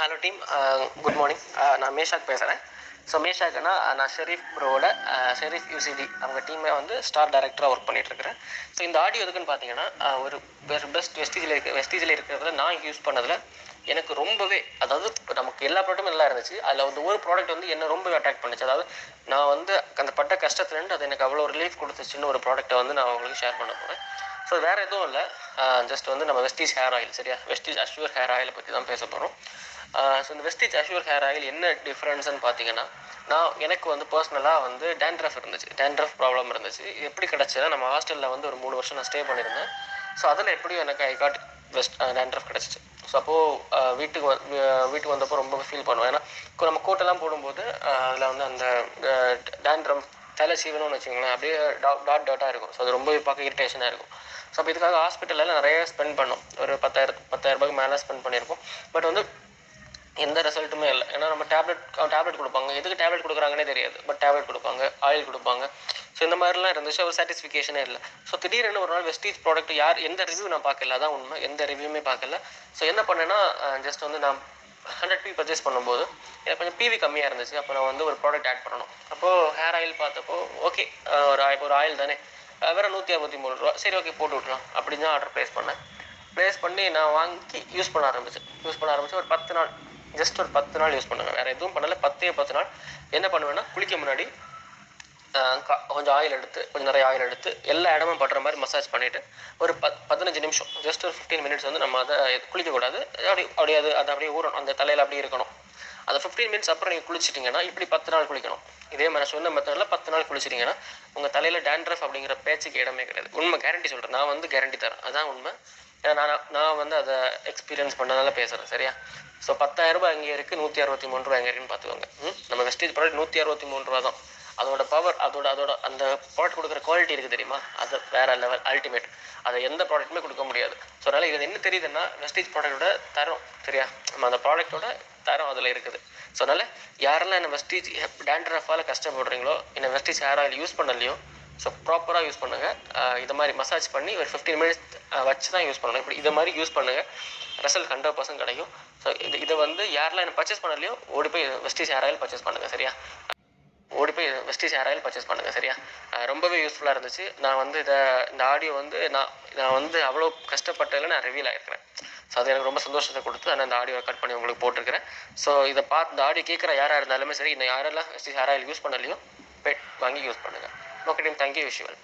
Hello team good morning நான் Meshach பேசுகிறேன் so மேஷாக்னா uh, நான் ஷெரீஃப் ப்ரோவோட uh, ஷெரீஃப் யூசிடி அவங்க டீமே வந்து ஸ்டார் டேரக்டராக ஒர்க் பண்ணிட்டு இருக்கிறேன். ஸோ இந்த ஆடியோ எதுக்குன்னு பார்த்தீங்கன்னா uh, ஒரு பெஸ்ட் வெஸ்டீஜில் இருக்க வெஸ்டீஜில் இருக்கிறதுல நான் யூஸ் பண்ணதில் எனக்கு ரொம்பவே அதாவது நமக்கு எல்லா ப்ராடக்ட்டும் நல்லா இருந்துச்சு. அதில் வந்து ஒரு ப்ராடக்ட் வந்து என்ன ரொம்பவே அட்ராக்ட் பண்ணுச்சு. அதாவது நான் வந்து அந்த பட்ட கஷ்டத்துலேருந்து அது எனக்கு அவ்வளோ ரிலீஃப் கொடுத்துச்சுன்னு ஒரு ப்ராடக்ட்டை வந்து நான் உங்களுக்கு ஷேர் பண்ண போகிறேன் ஸோ வேறு எதுவும் இல்லை. ஜஸ்ட் வந்து நம்ம வெஸ்டீஸ் ஹேர் ஆயில் சரியா? வெஸ்டீஸ் அஷ்யூர் ஹேர் ஆயிலை பற்றி தான் பேச போகிறோம் ஸோ இந்த வெஸ்டீஜ் அஷ்யூர் ஹேர் ஆயில் என்ன டிஃப்ரென்ஸ்னு பார்த்தீங்கன்னா நான் எனக்கு வந்து பர்சனலாக வந்து டேண்ட்ரஃப் இருந்துச்சு. டேண்ட்ரஃப் ப்ராப்ளம் இருந்துச்சு. இது எப்படி கிடச்சதுன்னா நம்ம ஹாஸ்டலில் வந்து ஒரு மூணு வருஷம் நான் ஸ்டே பண்ணியிருந்தேன். ஸோ அதில் எப்படியும் எனக்கு ஐ காட் வெஸ்ட் டேண்ட்ரஃப் கிடச்சிச்சு. ஸோ அப்போது வீட்டுக்கு வீட்டுக்கு வந்தப்போ ரொம்ப ஃபீல் பண்ணுவேன். ஏன்னா இப்போ நம்ம கோட்டெல்லாம் போடும்போது அதில் வந்து அந்த டேண்ட்ரம் தலை சீவனம்னு வச்சுக்கோங்களேன் அப்படியே டாட் டாட் டாட்டாக இருக்கும். ஸோ அது ரொம்பவே பார்க்க இரிட்டேஷனாக இருக்கும். ஸோ அப்போ இதுக்காக ஹாஸ்பிட்டலில் நிறைய ஸ்பெண்ட் பண்ணோம். ஒரு பத்தாயிரம் பத்தாயிரம் ரூபாய்க்கு மேலே ஸ்பெண்ட் பண்ணியிருக்கோம். பட் வந்து எந்த ரிசல்ட்டுமே இல்லை. ஏன்னா நம்ம டேப்லெட் டேப்லெட் கொடுப்பாங்க. எதுக்கு டேப்லெட் கொடுக்குறாங்கன்னே தெரியாது. பட் டேப்லெட் கொடுப்பாங்க ஆயில் கொடுப்பாங்க. ஸோ இந்த மாதிரிலாம் இருந்துச்சு. ஒரு சாட்டிஸ்ஃபிகேஷனே இல்லை. ஸோ திடீர்னு ஒரு நாள் வெஸ்டீஸ் ப்ராடக்ட் யார் எந்த ரிவ்யூ நான் பார்க்கல. அதான் உண்மை. எந்த ரிவ்யூமே பார்க்கல. ஸோ என்ன பண்ணேன்னா ஜஸ்ட் வந்து நான் ஹண்ட்ரட் பி பர்ச்சேஸ் பண்ணும்போது எனக்கு கொஞ்சம் பிவி கம்மியாக இருந்துச்சு. அப்போ நான் வந்து ஒரு ப்ராடக்ட் ஆட் பண்ணணும். அப்போது ஹேர் ஆயில் பார்த்தப்போ ஓகே ஒரு ஆயில் ஒரு ஆயில் தானே. வேறு வேற நூற்றி அறுபத்தி மூணு ரூபா. சரி ஓகே போட்டு விட்றலாம் அப்படின்னு தான் ஆர்டர் ப்ளேஸ் பண்ணேன். ப்ளேஸ் பண்ணி நான் வாங்கி யூஸ் பண்ண ஆரம்பிச்சேன். யூஸ் பண்ண ஆரம்பிச்சு ஒரு பத்து நாள். ஜஸ்ட் ஒரு பத்து நாள் யூஸ் பண்ணுங்க. வேறு எதுவும் பண்ணல. பத்தே பத்து நாள். என்ன பண்ணுவேன்னா குளிக்க முன்னாடி கொஞ்சம் ஆயில் எடுத்து கொஞ்சம் நிறைய ஆயில் எடுத்து எல்லா இடமும் படுற மாதிரி மசாஜ் பண்ணிவிட்டு ஒரு பத் பதினஞ்சு நிமிஷம் ஜஸ்ட் ஒரு ஃபிஃப்டீன் மினிட்ஸ் வந்து நம்ம அதை குளிக்கக்கூடாது. அப்படி அப்படியே அது அது அப்படியே ஊறணும். அந்த தலையில் அப்படியே இருக்கணும். அந்த ஃபிஃப்டீன் மினிட்ஸ் அப்புறம் நீங்கள் குளிச்சிட்டிங்கன்னா இப்படி பத்து நாள் குளிக்கணும். இதே மாதிரி நான் சொன்ன மெத்தடில் பத்து நாள் குளிச்சிட்டிங்கன்னா உங்கள் தலையில் டேண்ட்ரஃப் அப்படிங்கிற பேச்சுக்கு இடமே கிடையாது. உண்மை கேரண்டி சொல்கிறேன் நான் வந்து கேரண்டி தரேன். அதான் உண்மை. நான் நான் வந்து அதை எக்ஸ்பீரியன்ஸ் பண்ணதால பேசுகிறேன் சரியா? ஸோ பத்தாயிரம் ரூபாய் அங்கே இருக்குது நூற்றி அறுபத்தி மூணு ரூபாய் எங்கே இருக்குன்னு பார்த்துக்கோங்க. ம்? நம்ம வெஸ்டேஜ் ப்ராடக்ட் நூற்றி அறுபத்தி மூணு ரூபா தான். அதோட பவர் அதோட அதோட அந்த ப்ராடக்ட் கொடுக்குற குவாலிட்டி இருக்குது தெரியுமா? அது வேற லெவல் அல்டிமேட் அதை எந்த ப்ராடக்ட்டுமே கொடுக்க முடியாது. ஸோ அதனால் இது என்ன தெரியுதுன்னா வெஸ்டேஜ் ப்ராடக்ட்டோட தரம். சரியா? நம்ம அந்த ப்ராடக்ட்டோட தரம் அதில் இருக்குது. ஸோ அதனால் யாரெல்லாம் என்ன வெஸ்டீஜ் டேண்ட்ரஃபால் கஷ்டப்படுறீங்களோ என்ன வெஸ்டீஜ் ஹேர் ஆயில் யூஸ் பண்ணலையோ ஸோ ப்ராப்பராக யூஸ் பண்ணுங்கள் இது மாதிரி மசாஜ் பண்ணி ஒரு ஃபிஃப்டீன் மினிட்ஸ் வச்சு தான் யூஸ் பண்ணணும் இப்படி இதை மாதிரி யூஸ் பண்ணுங்கள் ரிசல்ட் ஹண்ட்ரட் பர்சன்ட் கிடைக்கும். ஸோ இது இதை வந்து யாரெல்லாம் என்ன பர்ச்சேஸ் பண்ணலையோ ஓடி போய் வெஸ்டீஸ் ஹேர் ஆயில் பர்ச்சேஸ் பண்ணுங்கள் சரியா? ஓடி போய் வெஸ்டிஸ் ஹேர் ஆயில் பர்ச்சேஸ் பண்ணுங்கள் சரியா? ரொம்பவே யூஸ்ஃபுல்லாக இருந்துச்சு. நான் வந்து இதை இந்த ஆடியோ வந்து நான் நான் வந்து அவ்வளோ கஷ்டப்பட்டதில் நான் ரிவீல் ஆகிருக்கிறேன் ஸோ அது எனக்கு ரொம்ப சந்தோஷத்தை கொடுத்து நான் இந்த ஆடியோ ரெக்கார்ட் பண்ணி உங்களுக்கு போட்டிருக்கிறேன். ஸோ இதை பார்த்து இந்த ஆடியோ கேட்குற யாராக இருந்தாலுமே சரி இந்த யாரெல்லாம் வெஸ்டிஸ் ஹேர் ஆயில் யூஸ் பண்ணலையோ பெட் வாங்கி யூஸ் பண்ணுங்கள் okay team thank you visual.